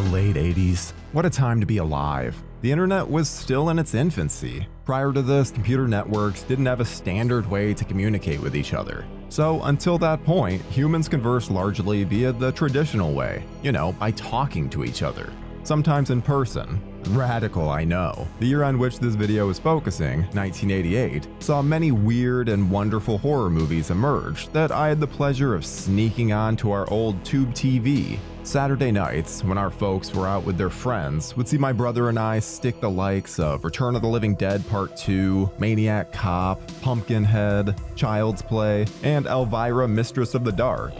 The late 80s. What a time to be alive. The internet was still in its infancy. Prior to this, computer networks didn't have a standard way to communicate with each other. So, until that point, humans conversed largely via the traditional way, you know, by talking to each other. Sometimes in person. Radical, I know. The year on which this video is focusing, 1988, saw many weird and wonderful horror movies emerge that I had the pleasure of sneaking onto our old tube TV Saturday nights, when our folks were out with their friends, would see my brother and I stick the likes of Return of the Living Dead Part 2, Maniac Cop, Pumpkinhead, Child's Play, and Elvira Mistress of the Dark.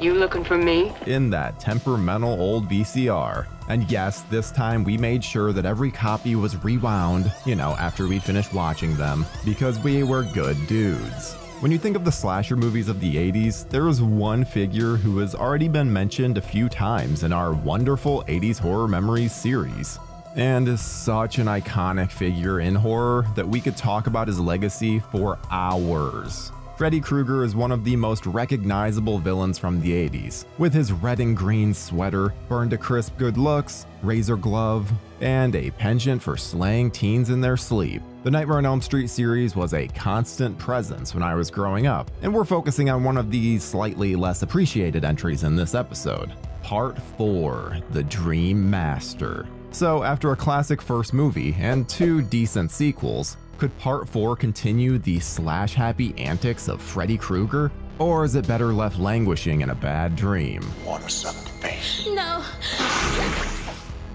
You looking for me? In that temperamental old VCR. And yes, this time we made sure that every copy was rewound, you know, after we finished watching them, because we were good dudes. When you think of the slasher movies of the 80s, there is one figure who has already been mentioned a few times in our wonderful 80s horror memories series, and is such an iconic figure in horror that we could talk about his legacy for hours. Freddy Krueger is one of the most recognizable villains from the 80s, with his red and green sweater, burned to crisp good looks, razor glove, and a penchant for slaying teens in their sleep. The Nightmare on Elm Street series was a constant presence when I was growing up, and we're focusing on one of the slightly less appreciated entries in this episode. Part 4 The Dream Master. So, after a classic first movie and two decent sequels, could Part 4 continue the slash happy antics of Freddy Krueger? Or is it better left languishing in a bad dream? Wanna suck face? No.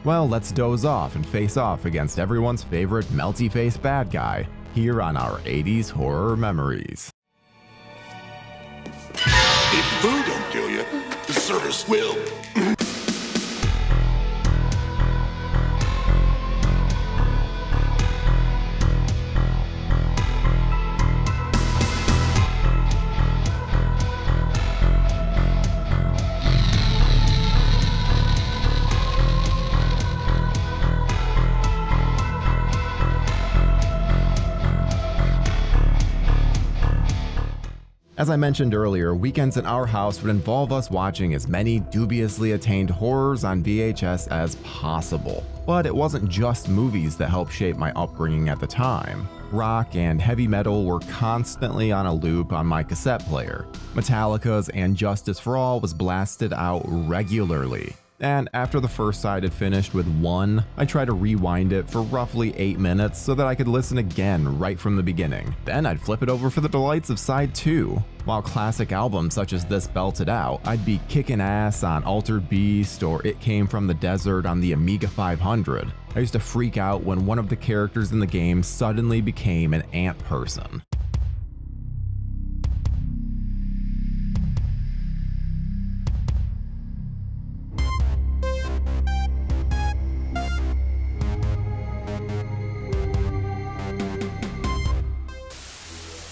Well, let's doze off and face off against everyone's favorite melty faced bad guy here on our 80s horror memories. If food don't kill you, the service will. As I mentioned earlier, weekends in our house would involve us watching as many dubiously attained horrors on VHS as possible. But it wasn't just movies that helped shape my upbringing at the time. Rock and heavy metal were constantly on a loop on my cassette player. Metallica's And Justice for All was blasted out regularly. And after the first side had finished with one, I tried to rewind it for roughly 8 minutes so that I could listen again right from the beginning. Then I'd flip it over for the delights of side 2. While classic albums such as this belted out, I'd be kicking ass on Altered Beast or It Came From the Desert on the Amiga 500. I used to freak out when one of the characters in the game suddenly became an ant person.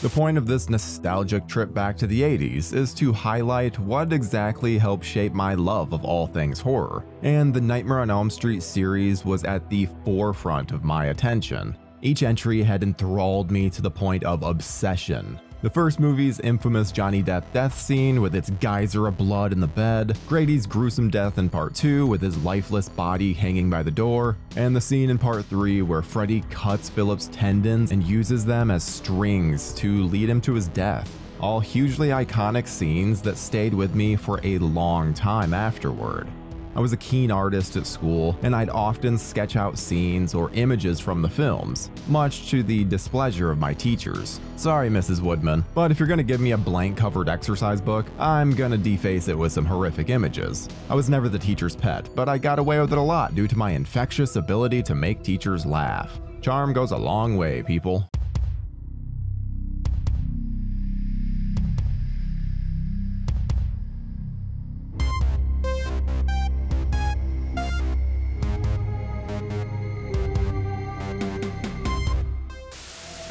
The point of this nostalgic trip back to the 80s is to highlight what exactly helped shape my love of all things horror, and the Nightmare on Elm Street series was at the forefront of my attention. Each entry had enthralled me to the point of obsession, the first movie's infamous Johnny Depp death scene with its geyser of blood in the bed, Grady's gruesome death in part 2 with his lifeless body hanging by the door, and the scene in part 3 where Freddy cuts Philip's tendons and uses them as strings to lead him to his death. All hugely iconic scenes that stayed with me for a long time afterward. I was a keen artist at school, and I'd often sketch out scenes or images from the films, much to the displeasure of my teachers. Sorry, Mrs. Woodman, but if you're gonna give me a blank covered exercise book, I'm gonna deface it with some horrific images. I was never the teacher's pet, but I got away with it a lot due to my infectious ability to make teachers laugh. Charm goes a long way, people.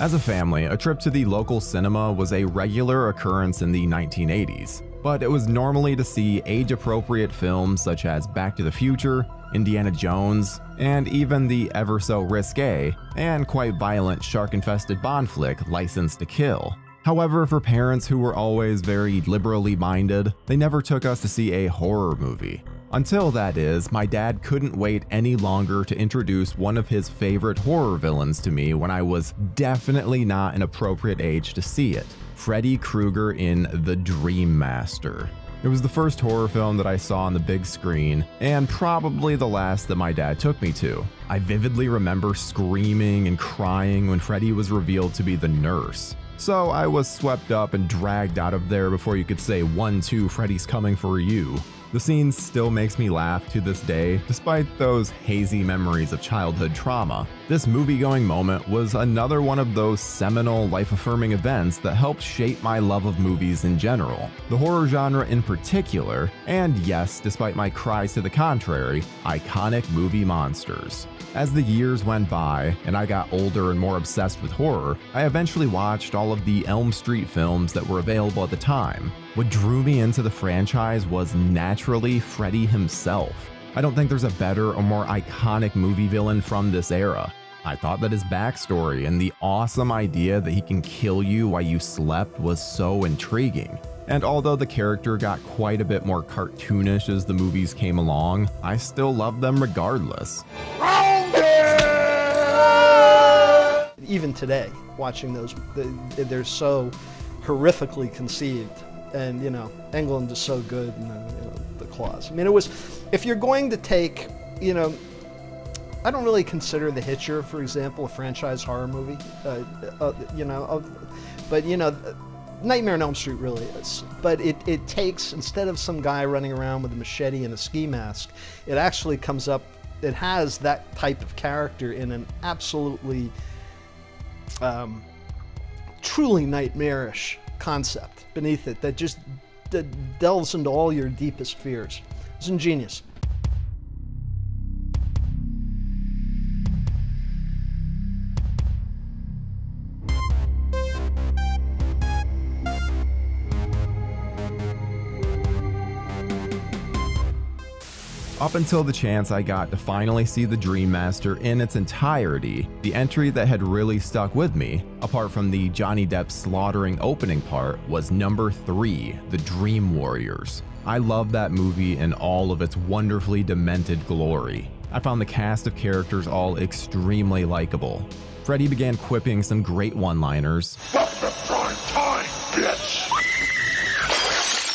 As a family, a trip to the local cinema was a regular occurrence in the 1980s, but it was normally to see age-appropriate films such as Back to the Future, Indiana Jones, and even the ever so risque and quite violent shark-infested Bond flick License to Kill. However, for parents who were always very liberally minded, they never took us to see a horror movie. Until that is, my dad couldn't wait any longer to introduce one of his favorite horror villains to me when I was definitely not an appropriate age to see it Freddy Krueger in The Dream Master. It was the first horror film that I saw on the big screen, and probably the last that my dad took me to. I vividly remember screaming and crying when Freddy was revealed to be the nurse. So I was swept up and dragged out of there before you could say, 1 2, Freddy's coming for you. The scene still makes me laugh to this day, despite those hazy memories of childhood trauma. This movie going moment was another one of those seminal, life affirming events that helped shape my love of movies in general, the horror genre in particular, and yes, despite my cries to the contrary, iconic movie monsters. As the years went by and I got older and more obsessed with horror, I eventually watched all of the Elm Street films that were available at the time. What drew me into the franchise was naturally Freddy himself. I don't think there's a better or more iconic movie villain from this era. I thought that his backstory and the awesome idea that he can kill you while you slept was so intriguing. And although the character got quite a bit more cartoonish as the movies came along, I still loved them regardless. Even today, watching those, they're so horrifically conceived. And, you know, Englund is so good in the, you know, the claws. I mean, it was, if you're going to take, you know, I don't really consider The Hitcher, for example, a franchise horror movie. Uh, uh, you know, uh, but, you know, Nightmare on Elm Street really is. But it, it takes, instead of some guy running around with a machete and a ski mask, it actually comes up, it has that type of character in an absolutely um, truly nightmarish concept beneath it that just delves into all your deepest fears. It's ingenious. Up until the chance I got to finally see the Dream Master in its entirety, the entry that had really stuck with me, apart from the Johnny Depp slaughtering opening part, was number 3, The Dream Warriors. I love that movie in all of its wonderfully demented glory. I found the cast of characters all extremely likable. Freddy began quipping some great one-liners.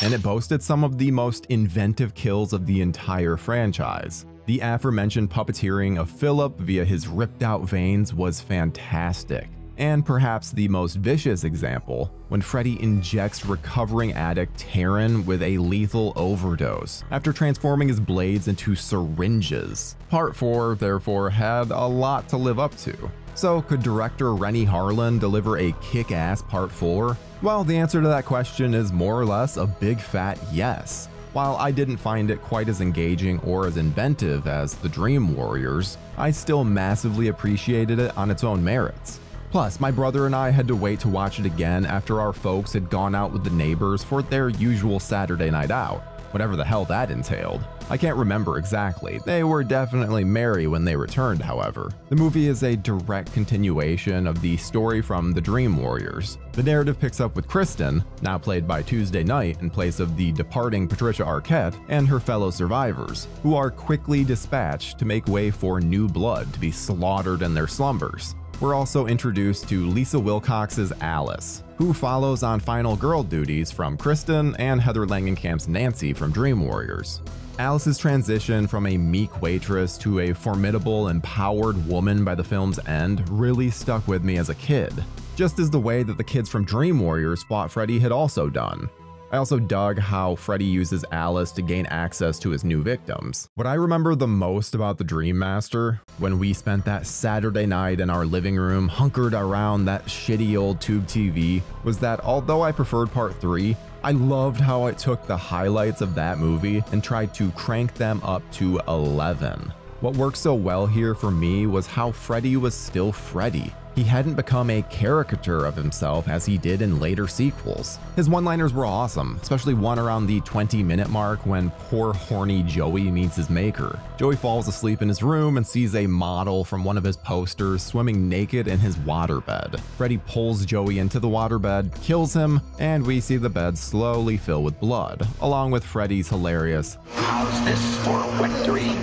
And it boasted some of the most inventive kills of the entire franchise. The aforementioned puppeteering of Philip via his ripped out veins was fantastic. And perhaps the most vicious example, when Freddy injects recovering addict Taryn with a lethal overdose after transforming his blades into syringes. Part 4, therefore, had a lot to live up to. So, could director Renny Harlin deliver a kick ass Part 4? Well, the answer to that question is more or less a big fat yes. While I didn't find it quite as engaging or as inventive as The Dream Warriors, I still massively appreciated it on its own merits. Plus, my brother and I had to wait to watch it again after our folks had gone out with the neighbors for their usual Saturday night out, whatever the hell that entailed. I can't remember exactly. They were definitely merry when they returned, however. The movie is a direct continuation of the story from The Dream Warriors. The narrative picks up with Kristen, now played by Tuesday Knight in place of the departing Patricia Arquette, and her fellow survivors, who are quickly dispatched to make way for new blood to be slaughtered in their slumbers. We're also introduced to Lisa Wilcox's Alice, who follows on final girl duties from Kristen and Heather Langenkamp's Nancy from Dream Warriors. Alice's transition from a meek waitress to a formidable, empowered woman by the film's end really stuck with me as a kid, just as the way that the kids from Dream Warriors fought Freddy had also done. I also dug how Freddy uses Alice to gain access to his new victims. What I remember the most about the Dream Master, when we spent that Saturday night in our living room hunkered around that shitty old tube TV, was that although I preferred part 3, I loved how it took the highlights of that movie and tried to crank them up to 11. What worked so well here for me was how Freddy was still Freddy. He hadn't become a caricature of himself as he did in later sequels. His one liners were awesome, especially one around the 20 minute mark when poor horny Joey meets his maker. Joey falls asleep in his room and sees a model from one of his posters swimming naked in his waterbed. Freddy pulls Joey into the waterbed, kills him, and we see the bed slowly fill with blood, along with Freddy's hilarious, How's this for a wet dream?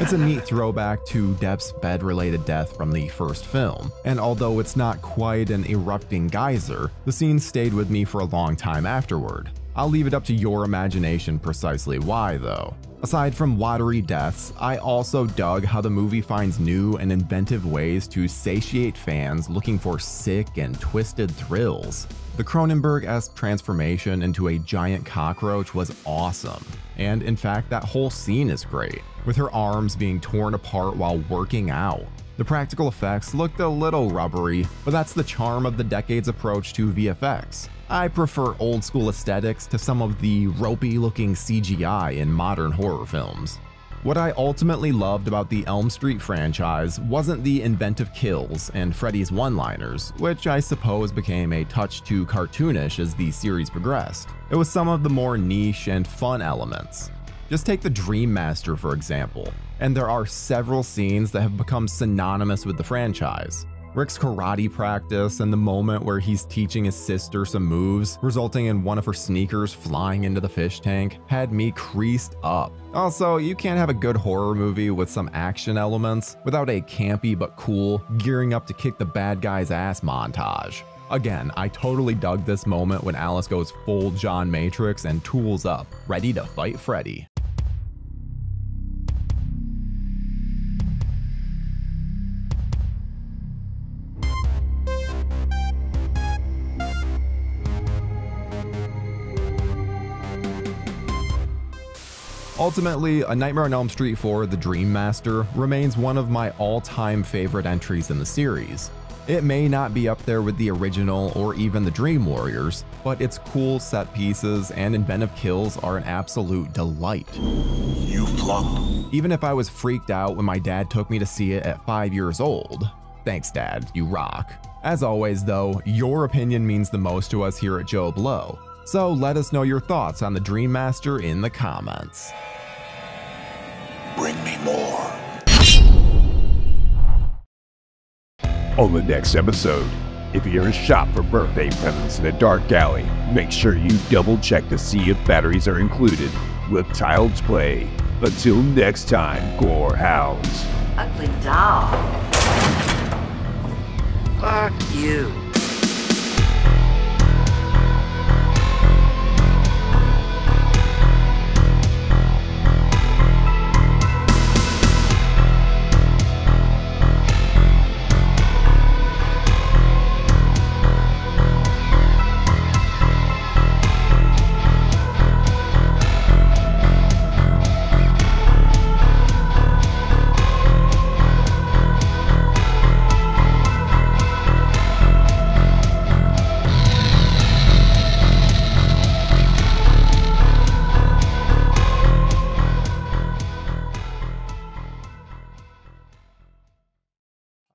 it's a neat throwback to Depp's bed related death from the first film, and although it's not quite an erupting geyser, the scene stayed with me for a long time afterward. I'll leave it up to your imagination precisely why, though. Aside from watery deaths, I also dug how the movie finds new and inventive ways to satiate fans looking for sick and twisted thrills. The Cronenberg esque transformation into a giant cockroach was awesome, and in fact, that whole scene is great, with her arms being torn apart while working out. The practical effects looked a little rubbery, but that's the charm of the decade's approach to VFX. I prefer old school aesthetics to some of the ropey looking CGI in modern horror films. What I ultimately loved about the Elm Street franchise wasn't the inventive kills and Freddy's one liners, which I suppose became a touch too cartoonish as the series progressed. It was some of the more niche and fun elements. Just take the Dream Master for example, and there are several scenes that have become synonymous with the franchise. Rick's karate practice and the moment where he's teaching his sister some moves, resulting in one of her sneakers flying into the fish tank, had me creased up. Also, you can't have a good horror movie with some action elements without a campy but cool, gearing up to kick the bad guy's ass montage. Again, I totally dug this moment when Alice goes full John Matrix and tools up, ready to fight Freddy. Ultimately, A Nightmare on Elm Street 4 The Dream Master remains one of my all time favorite entries in the series. It may not be up there with the original or even the Dream Warriors, but its cool set pieces and inventive kills are an absolute delight. You. Even if I was freaked out when my dad took me to see it at 5 years old. Thanks, Dad, you rock. As always, though, your opinion means the most to us here at JoBlo. So let us know your thoughts on the Dream Master in the comments. Bring me more. On the next episode, if you're in shop for birthday presents in a dark alley, make sure you double check to see if batteries are included with Child's Play. Until next time, Gore Hounds. Ugly doll. Fuck you.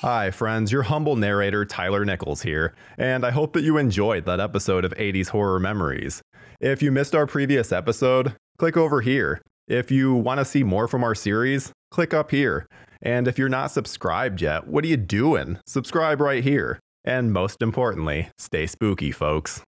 Hi, friends. Your humble narrator, Tyler Nichols here, and I hope that you enjoyed that episode of 80s Horror Memories. If you missed our previous episode, click over here. If you want to see more from our series, click up here. And if you're not subscribed yet, what are you doing? Subscribe right here. And most importantly, stay spooky, folks.